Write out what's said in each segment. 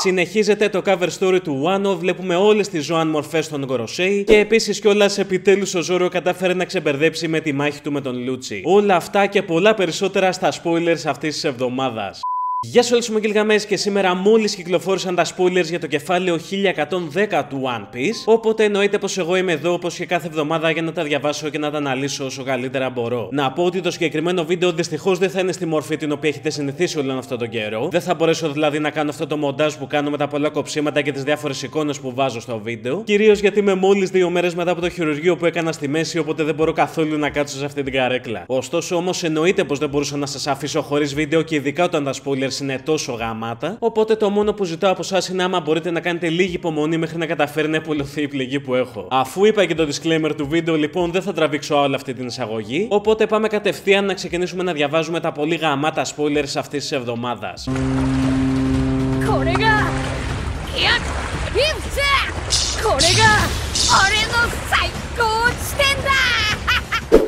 Συνεχίζεται το cover story του Wano, βλέπουμε όλες τις ζωάν μορφές των Γκοροσέη και επίσης κιόλας επιτέλους ο Ζόρο κατάφερε να ξεμπερδέψει με τη μάχη του με τον Λούτσι. Όλα αυτά και πολλά περισσότερα στα spoilers αυτής της εβδομάδας. Γεια σου όλους είμαι Γιλγαμές και σήμερα μόλις κυκλοφόρησαν τα spoilers για το κεφάλαιο 1110 του One Piece οπότε εννοείται πως εγώ είμαι εδώ όπως και κάθε εβδομάδα για να τα διαβάσω και να τα αναλύσω όσο καλύτερα μπορώ. Να πω ότι το συγκεκριμένο βίντεο δυστυχώς δεν θα είναι στη μορφή την οποία έχετε συνηθίσει όλον αυτό τον καιρό. Δεν θα μπορέσω δηλαδή να κάνω αυτό το μοντάζ που κάνω με τα πολλά κοψίματα και τις διάφορες εικόνες που βάζω στο βίντεο. Κυρίως γιατί είμαι μόλις δύο μέρες μετά από το χειρουργείο που έκανα στη μέση οπότε δεν μπορώ καθόλου να κάτσω σε αυτή την καρέκλα. Ωστόσο όμως εννοείται πως δεν μπορούσα να σας αφήσω χωρίς βίντεο και ειδικά όταν τα spoilers είναι τόσο γαμάτα. Οπότε το μόνο που ζητάω από εσάς είναι άμα μπορείτε να κάνετε λίγη υπομονή μέχρι να καταφέρει να υπολωθεί η πληγή που έχω. Αφού είπα και το disclaimer του βίντεο, λοιπόν δεν θα τραβήξω όλη αυτή την εισαγωγή. Οπότε πάμε κατευθείαν να ξεκινήσουμε να διαβάζουμε τα πολύ γαμάτα spoilers αυτής της εβδομάδας. こ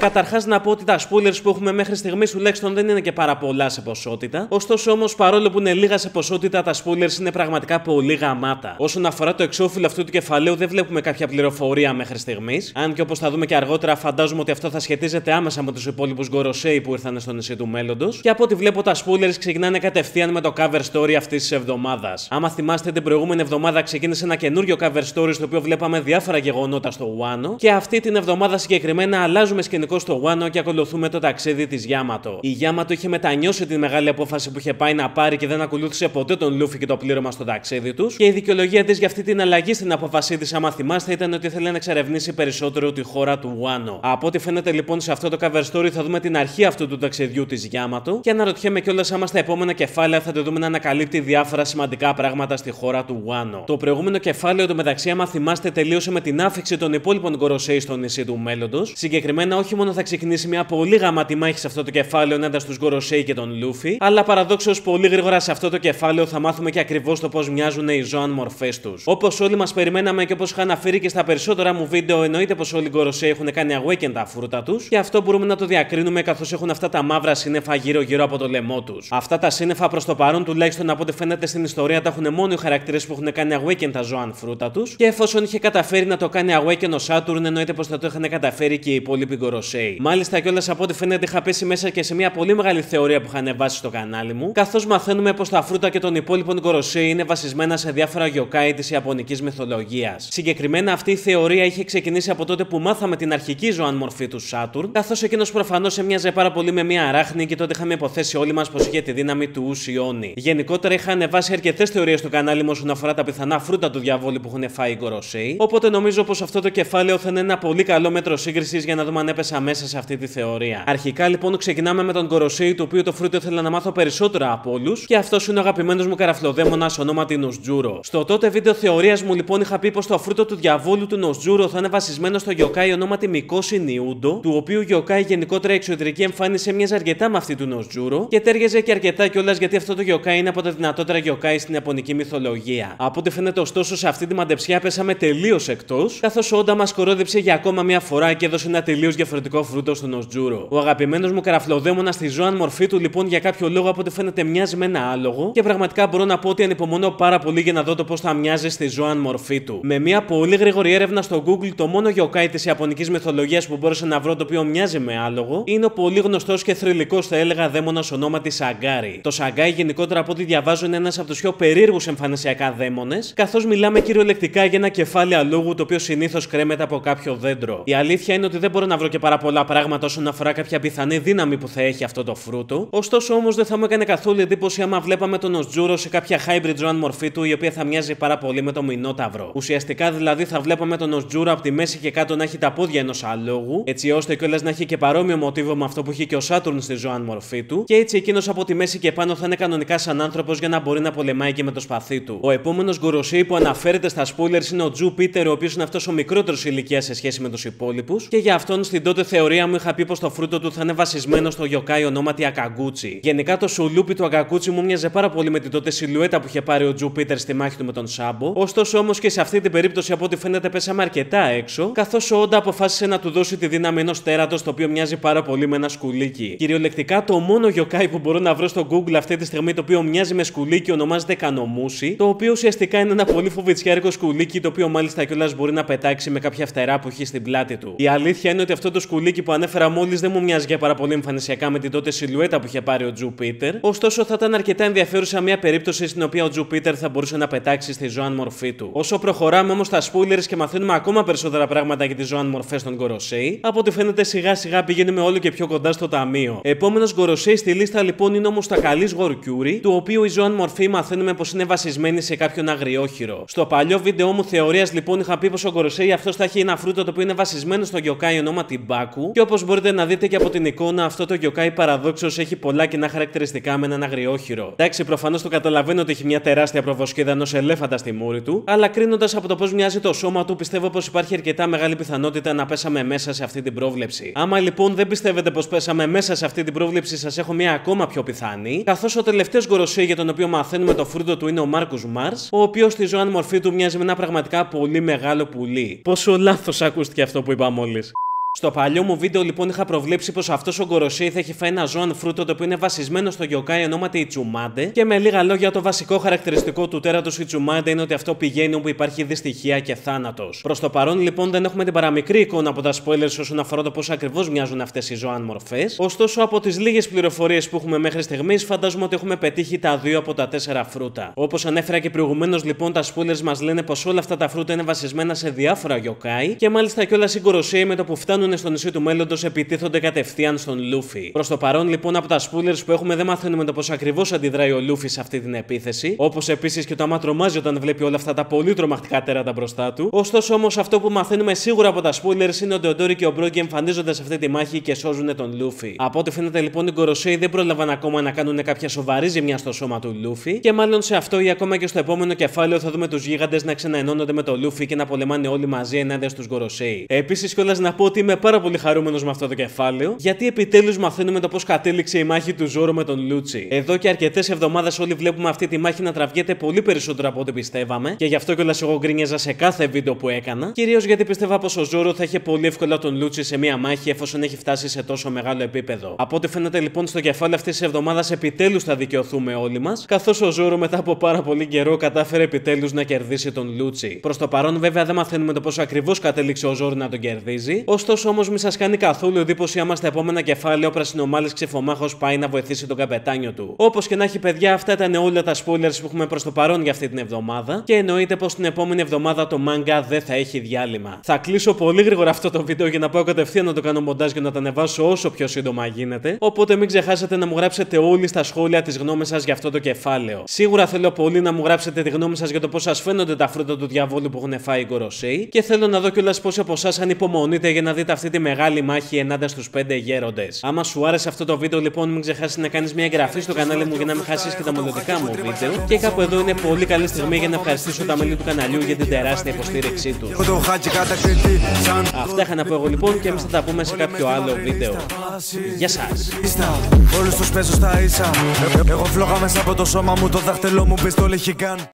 Καταρχάς να πω ότι τα spoilers που έχουμε μέχρι στιγμής τουλάχιστον δεν είναι και πάρα πολλά σε ποσότητα. Ωστόσο όμως παρόλο που είναι λίγα σε ποσότητα, τα spoilers είναι πραγματικά πολύ γαμάτα. Όσον αφορά το εξώφυλλο αυτού του κεφαλαίου, δεν βλέπουμε κάποια πληροφορία μέχρι στιγμής. Αν και όπως θα δούμε και αργότερα, φαντάζομαι ότι αυτό θα σχετίζεται άμεσα με τους υπόλοιπους Γκοροσέοι που ήρθαν στο νησί του μέλλοντος. Και από ό,τι βλέπω, τα spoilers ξεκινάνε κατευθείαν με το cover story αυτής της εβδομάδας. Άμα θυμάστε, την προηγούμενη εβδομάδα ξεκίνησε ένα καινούριο cover story στο οποίο βλέπαμε διάφορα γεγονότα στο Wano. Και αυτή την εβδομάδα συγκεκριμένα αλλάζουμε σκηνικό στο Wano και ακολουθούμε το ταξίδι της Γιάματο. Η Γιάματο είχε μετανιώσει τη μεγάλη απόφαση που είχε πάει να πάρει και δεν ακολούθησε ποτέ τον Λούφι και το πλήρωμα στο ταξίδι τους. Και η δικαιολογία της για αυτή την αλλαγή στην απόφασή της, άμα θυμάστε, ήταν ότι ήθελε να εξερευνήσει περισσότερο τη χώρα του Wano. Από ό,τι φαίνεται λοιπόν σε αυτό το cover story θα δούμε την αρχή αυτού του ταξιδιού της Γιάματο και αναρωτιέμαι κιόλας άμα στα επόμενα κεφάλαια θα το δούμε να ανακαλύπτει διάφορα σημαντικά πράγματα στη χώρα του Wano. Το προηγούμενο κεφάλαιο το μεταξύ, άμα θυμάστε, τελείωσε με την άφηξη των υπόλοιπων κοροσέη στο νησί του μέλλοντος. Συγκεκριμένα όχι μόνο θα ξεκινήσει μια πολύ γαμάτη μάχη σε αυτό το κεφάλαιο ενάντια στους Γκοροσέι και τον Λούφι, αλλά παραδόξως πολύ γρήγορα σε αυτό το κεφάλαιο θα μάθουμε και ακριβώς το πώς μοιάζουν οι ζωάν μορφές τους. Όπως όλοι μας περιμέναμε και όπως είχα αναφέρει και στα περισσότερα μου βίντεο, εννοείται πως όλοι οι Γκοροσέι έχουν κάνει awaken τα φρούτα τους, και αυτό μπορούμε να το διακρίνουμε καθώς έχουν αυτά τα μαύρα σύννεφα γύρω-γύρω από το λαιμό τους. Αυτά τα σύννεφα προς το παρόν τουλάχιστον από ό,τι φαίνεται στην ιστορία τα έχουν μόνο οι χαρακτήρες που έχουν κάνει awaken τα ζωάν φρούτα τους, και εφόσον είχε καταφέρει να το κάνει awaken ο Σάτουρν, εννοείται πως θα το είχαν καταφέρει και οι υπόλοιποι Γκοροσέι. Μάλιστα κιόλας από ό,τι φαίνεται είχα πέσει μέσα και σε μια πολύ μεγάλη θεωρία που είχα ανεβάσει στο κανάλι μου, καθώς μαθαίνουμε πως τα φρούτα και των υπόλοιπων κοροσέι είναι βασισμένα σε διάφορα γιοκάι της Ιαπωνικής μυθολογίας. Συγκεκριμένα αυτή η θεωρία είχε ξεκινήσει από τότε που μάθαμε την αρχική ζωάν μορφή του Σάτουρν, καθώς εκείνος προφανώς έμοιαζε πάρα πολύ με μια αράχνη και τότε είχαμε υποθέσει όλοι μας πως είχε τη δύναμη του Ουσιόνι. Γενικότερα είχα ανεβάσει αρκετές θεωρίες στο κανάλι μου όσον αφορά τα πιθανά φρούτα του διαβόλου που έχουν φάει οι κοροσέι, οπότε νομίζω πως αυτό το κεφάλαιο θα είναι ένα πολύ καλό μέτρο σύγκρισης για να δούμε αν έπεσα μέσα σε αυτή τη θεωρία. Αρχικά λοιπόν ξεκινάμε με τον Gorosei, το οποίο το φρούτο ήθελα να μάθω περισσότερα από όλους, και αυτός είναι ο αγαπημένος μου καραφλοδαίμονας ονόματι Νουστζούρο. Στο τότε βίντεο θεωρίας μου λοιπόν είχα πει πως το φρούτο του διαβόλου του Νουστζούρο θα είναι βασισμένο στο yokai ονόματι Μικόσι Νιούντο, του οποίου yokai γενικότερα εξωτερική εμφάνιση μοιάζει αρκετά με αυτή του Νουστζούρο και ταίριαζε και αρκετά κιόλας γιατί αυτό το yokai είναι από τα δυνατότερα yokai στην Ιαπωνική μυθολογία. Από ό,τι φαίνεται ωστόσο σε αυτή τη μαντεψιά πέσαμε τελείως εκτός, καθώς ο Όντα μας κορόιδεψε για ακόμα μια φορά και έδωσε ένα τελείως διαφορετικό φρούτο στον Νουστζούρο. Ο αγαπημένος μου καραφλοδαίμονας στη zoan μορφή του λοιπόν για κάποιο λόγο από ό,τι φαίνεται μοιάζει με ένα άλογο και πραγματικά μπορώ να πω ότι ανυπομονώ πάρα πολύ για να δω το πώς θα μοιάζει στη zoan μορφή του. Με μια πολύ γρήγορη έρευνα στο Google, το μόνο yokai της Ιαπωνικής μυθολογίας που μπόρεσα να βρω το οποίο μοιάζει με άλογο είναι ο πολύ γνωστός και θρυλικός θα έλεγα δαίμονας ονόματι Σαγκάρι. Το Σαγκάρι γενικότερα από ό,τι διαβάζω είναι ένας από τους πιο περίεργους εμφανισιακά δαίμονες, καθώς μιλάμε κυριολεκτικά για ένα κεφάλι αλόγου το οποίο συνήθως κρέμεται από κάποιο δέντρο. Η αλήθεια είναι ότι δεν μπορώ να βρω και πάρα πολλά πράγματα όσον αφορά κάποια πιθανή δύναμη που θα έχει αυτό το φρούτο. Ωστόσο όμως δεν θα μου έκανε καθόλου εντύπωση άμα βλέπαμε τον Νουστζούρο σε κάποια hybrid zoan μορφή του η οποία θα μοιάζει πάρα πολύ με το Μινόταυρο. Ουσιαστικά δηλαδή θα βλέπαμε τον Νουστζούρο από τη μέση και κάτω να έχει τα πόδια ενός αλόγου, έτσι ώστε κιόλας να έχει και παρόμοιο μοτίβο με αυτό που έχει και ο Saturn στη zoan μορφή του, και έτσι εκείνος από τη μέση και πάνω θα είναι κανονικά σαν άνθρωπος για να μπορεί να πολεμάει και με το σπαθί του. Ο επόμενος γκοροσί που αναφέρεται στα spoilers είναι ο Τζου Πίτερ, ο οποίος είναι αυτός ο μικρότερος ηλικίας σε σχέση με τους υπόλοιπους, και για αυτόν στην τότε θεωρία μου είχα πει πως το φρούτο του θα είναι βασισμένο στο γιοκάι ονόματι Ακαγκούτσι. Γενικά το σουλούπι του Ακαγκούτσι μου μοιάζε πάρα πολύ με την τότε σιλουέτα που είχε πάρει ο Τζουπίτερ στη μάχη του με τον Σάμπο. Ωστόσο όμως και σε αυτή την περίπτωση από ό,τι φαίνεται πέσαμε αρκετά έξω, καθώς ο Όντα αποφάσισε να του δώσει τη δύναμη ενός τέρατος το οποίο μοιάζει πάρα πολύ με ένα σκουλίκι. Κυριολεκτικά το μόνο γιοκάι που μπορώ να βρω στο Google αυτή τη στιγμή το οποίο μοιάζει με σκουλίκι ονομάζεται Κανομούσι, το οποίο ουσιαστικά είναι ένα πολύ φοβητσιάρικο σκουλίκι το οποίο μάλιστα κιόλας μπορεί να πετάξει με κάποια φτερά που έχει στην πλάτη του. Η αλήθεια είναι ότι αυτό το σκουλίκι που ανέφερα μόλις δεν μου μοιάζει για πάρα πολύ εμφανισιακά με την τότε σιλουέτα που είχε πάρει ο Jupiter. Ωστόσο θα ήταν αρκετά ενδιαφέρουσα μια περίπτωση στην οποία ο Jupiter θα μπορούσε να πετάξει στη zoan μορφή του. Όσο προχωράμε όμως στα spoilers και μαθαίνουμε ακόμα περισσότερα πράγματα για τις zoan μορφές των Gorosei, από ό,τι φαίνεται σιγά σιγά πηγαίνουμε όλο και πιο κοντά στο ταμείο. Επόμενος Gorosei στη λίστα λοιπόν είναι ο μουστακαλής Warcury, του οποίου η zoan μορφή μαθαίνουμε πως είναι βασισμένη σε κάποιον αγριόχοιρο. Στο παλιό βίντεο μου θεωρίας λοιπόν είχα πει πως ο Gorosei αυτός θα έχει ένα φρούτο το οποίο είναι βασισμένο στο yokai ονόματι Μπάκου και όπως μπορείτε να δείτε και από την εικόνα αυτό το yokai παραδόξως έχει πολλά κοινά χαρακτηριστικά με έναν αγριόχοιρο. Εντάξει, προφανώς το καταλαβαίνω ότι έχει μια τεράστια προβοσκίδα ενός ελέφαντα στη μούρη του, αλλά κρίνοντας από το πώς μοιάζει το σώμα του, πιστεύω πως υπάρχει αρκετά μεγάλη πιθανότητα να πέσαμε μέσα σε αυτή την πρόβλεψη. Άμα λοιπόν δεν πιστεύετε πως πέσαμε μέσα σε αυτή την πρόβλεψη, σας έχω μια ακόμα πιο πιθανή, καθώς ο τελευταίος γκοροσί για τον οποίο μαθαίνουμε το φρούτο του είναι ο Μάρκους Μάρς, ο οποίος στη ζωάν μορφή του μοιάζει με ένα πραγματικά πολύ μεγάλο πουλί. Πόσο λάθος ακούστηκε αυτό που είπα μόλις. Στο παλιό μου βίντεο λοιπόν είχα προβλέψει πως αυτός ο Γκοροσέη θα έχει φάει ένα ζώαν φρούτο το οποίο είναι βασισμένο στο γιοκάι ονόματι Ιτσουμάντε και με λίγα λόγια το βασικό χαρακτηριστικό του τέρατος Ιτσουμάντε είναι ότι αυτό πηγαίνει όπου υπάρχει δυστυχία και θάνατος. Προς το παρόν λοιπόν δεν έχουμε την παραμικρή εικόνα από τα spoilers όσον αφορά το πώς ακριβώς μοιάζουν αυτές οι ζωάν μορφές. Ωστόσο από τις λίγες πληροφορίες που έχουμε μέχρι στιγμής φαντάζομαι ότι έχουμε πετύχει τα δύο από τα τέσσερα φρούτα. Όπως ανέφερα και προηγουμένως λοιπόν τα spoilers μας λένε πως όλα αυτά τα φρούτα είναι βασισμένα σε διάφορα yokai και μάλιστα κιόλας οι Gorosei με το που φτάνουν φτάνουν στο νησί του μέλλοντος επιτίθονται κατευθείαν στον Λούφι. Προς το παρόν λοιπόν από τα spoilers που έχουμε δεν μαθαίνουμε το πώς ακριβώς αντιδράει ο Λούφι σε αυτή την επίθεση. Όπως επίσης και το άμα τρομάζει όταν βλέπει όλα αυτά τα πολύ τρομακτικά τέρατα μπροστά του. Ωστόσο όμως αυτό που μαθαίνουμε σίγουρα από τα spoilers είναι ότι ο Ντόρι και ο Μπρόγκι εμφανίζονται σε αυτή τη μάχη και σώζουν τον Λούφι. Από ό,τι φαίνεται λοιπόν οι Gorosei δεν πρόλαβαν ακόμα να κάνουν κάποια σοβαρή ζημιά στο σώμα του Λούφι και μάλλον σε αυτό ή ακόμα και στο επόμενο κεφάλαιο θα δούμε τους γίγαντες να ξαναενώνονται με το Λούφι και να πολεμάνε όλοι μαζί ενάντια στους Gorosei. Επίσης κιόλας να πω ότι είμαι πάρα πολύ χαρούμενος με αυτό το κεφάλαιο, γιατί επιτέλους μαθαίνουμε το πώς κατέληξε η μάχη του Ζόρο με τον Λούτσι. Εδώ και αρκετές εβδομάδες όλοι βλέπουμε αυτή τη μάχη να τραβιέται πολύ περισσότερο από ό,τι πιστεύαμε, και γι' αυτό κιόλας εγώ γκρίνιαζα σε κάθε βίντεο που έκανα. Κυρίως γιατί πίστευα πως ο Ζόρο θα είχε πολύ εύκολα τον Λούτσι σε μία μάχη εφόσον έχει φτάσει σε τόσο μεγάλο επίπεδο. Από ό,τι φαίνεται λοιπόν στο κεφάλαιο αυτής της εβδομάδας επιτέλους θα δικαιωθούμε όλοι μας, καθώς ο Ζόρο μετά από πάρα πολύ καιρό κατάφερε επιτέλους να κερδίσει τον Λούτσι. Προς το παρόν βέβαια δεν μαθαίνουμε το πώς ακριβώς κατέληξε ο Ζόρο να τον κερδίζει, ωστόσο όμως μη σας κάνει καθόλου εντύπωση άμα στα επόμενα κεφάλαια ο πρασινομάλλης ξιφομάχος πάει να βοηθήσει τον καπετάνιο του. Όπως και να έχει, παιδιά, αυτά ήταν όλα τα spoilers που έχουμε προς το παρόν για αυτή την εβδομάδα. Και εννοείται πως την επόμενη εβδομάδα το manga δεν θα έχει διάλειμμα. Θα κλείσω πολύ γρήγορα αυτό το βίντεο για να πάω κατευθείαν να το κάνω μοντάζ και να τα ανεβάσω όσο πιο σύντομα γίνεται. Οπότε μην ξεχάσετε να μου γράψετε όλοι στα σχόλια τις γνώμες σας για αυτό το κεφάλαιο. Σίγουρα θέλω πολύ να μου γράψετε τη γνώμη σας για το πώς σας φαίνονται τα φρούτα του διαβόλου που έχουν φάει οι Γκοροσέη. Και θέλω να δω κιόλας πόσοι από εσάς ανυπομονείτε για να δείτε αυτή τη μεγάλη μάχη ενάντια στους 5 γέροντες. Άμα σου άρεσε αυτό το βίντεο, λοιπόν, μην ξεχάσεις να κάνεις μια εγγραφή στο κανάλι μου για να μην χάσεις και τα μελλοντικά μου βίντεο. Και κάπου εδώ είναι πολύ καλή στιγμή για να ευχαριστήσω τα μέλη του καναλιού για την τεράστια υποστήριξή τους. Αυτά είχα να πω εγώ λοιπόν και εμείς θα τα πούμε σε κάποιο άλλο βίντεο. Γεια σας. Όλους τους παίζω στα ίσα. Εγώ φλόγα μέσα από το σώμα μου, το δάχτυλό μου πιστόλι έχει